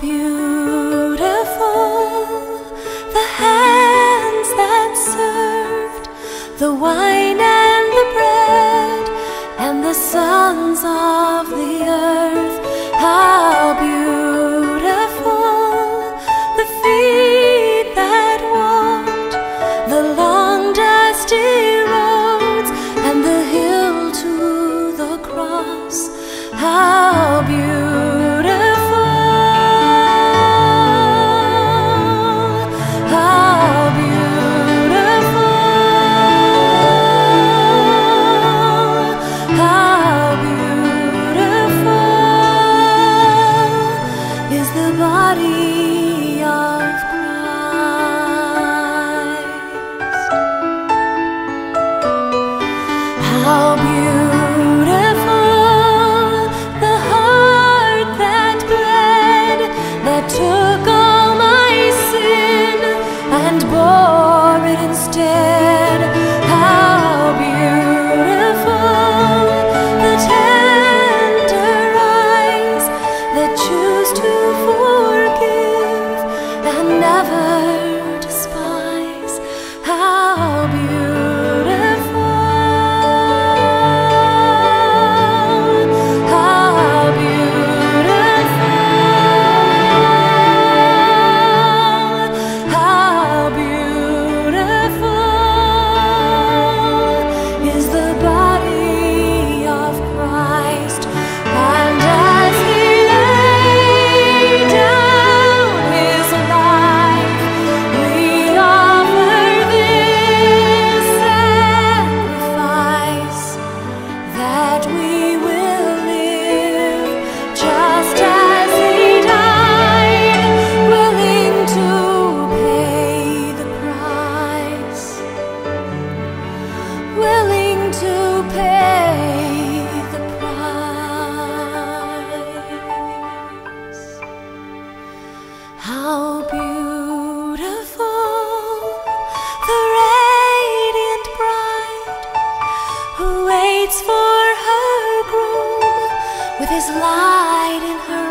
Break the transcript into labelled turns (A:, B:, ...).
A: beautiful the wine and the bread and the sons of the earth. How beautiful the feet that walked the long dusty roads and the hill to the cross. How How beautiful the radiant bride who waits for her groom with his light in her